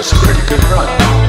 was a pretty good run.